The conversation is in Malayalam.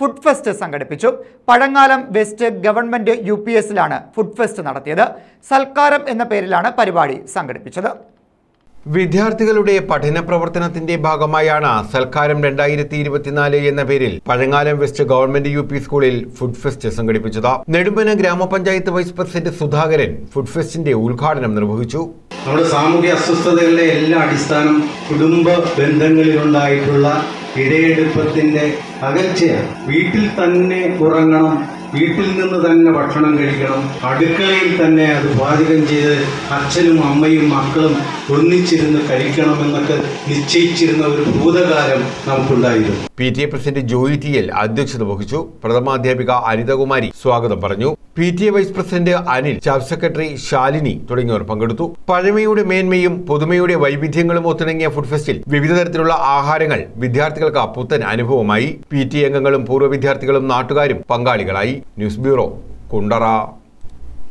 ഫുഡ് ഫെസ്റ്റ് സംഘടിപ്പിച്ചു. Pazhangalam west government U P എസിലാണ് food fest നടത്തിയത്. സൽക്കാരം എന്ന പേരിലാണ് പരിപാടി സംഘടിപ്പിച്ചത്. വിദ്യാർത്ഥികളുടെ പഠന പ്രവർത്തനത്തിന്റെ ഭാഗമായാണ് സൽക്കാരം രണ്ടായിരത്തി ഇരുപത്തിനാല് എന്ന പേരിൽ Pazhangalam west government U P സ്കൂളിൽ ഫുഡ് ഫെസ്റ്റ് സംഘടിപ്പിച്ചത്. നെടുമ്പന ഗ്രാമപഞ്ചായത്ത് വൈസ് പ്രസിഡന്റ് സുധാകരൻ ഫുഡ് ഫെസ്റ്റിന്റെ ഉദ്ഘാടനം നിർവഹിച്ചു. നമ്മുടെ സാമൂഹ്യ അസ്വസ്ഥതകളുടെ എല്ലാ അടിസ്ഥാനം കുടുംബ ബന്ധങ്ങളിലുണ്ടായിട്ടുള്ള ഇടയെടുപ്പത്തിന്റെ അകൽച്ചയാണ്. വീട്ടിൽ തന്നെ ഉറങ്ങണം വീട്ടിൽ നിന്ന് തന്നെ ഭക്ഷണം കഴിക്കണം. അടുക്കളയിൽ തന്നെ അത് പാചകം ചെയ്ത് അച്ഛനും അമ്മയും മക്കളും ഒന്നിച്ചിരുന്ന് കഴിക്കണമെന്നൊക്കെ നിശ്ചയിച്ചിരുന്ന ഒരു ഭൂതകാലം നമുക്കുണ്ടായിരുന്നു. P T A president Joy T L അധ്യക്ഷത വഹിച്ചു. പ്രഥമാധ്യാപിക അനിതകുമാരി സ്വാഗതം പറഞ്ഞു. P T A vice president Anil chief secretary Shalini തുടങ്ങിയവർ പങ്കെടുത്തു. പഴമയുടെ മേന്മയും പുതുമയുടെ വൈവിധ്യങ്ങളും ഒത്തിണങ്ങിയ ഫുഡ് ഫെസ്റ്റിൽ വിവിധ തരത്തിലുള്ള ആഹാരങ്ങൾ വിദ്യാർത്ഥികൾക്ക് പുത്തൻ അനുഭവമായി. പി ടി അംഗങ്ങളും പൂർവ വിദ്യാർത്ഥികളും നാട്ടുകാരും പങ്കാളികളായി. News bureau Kundara.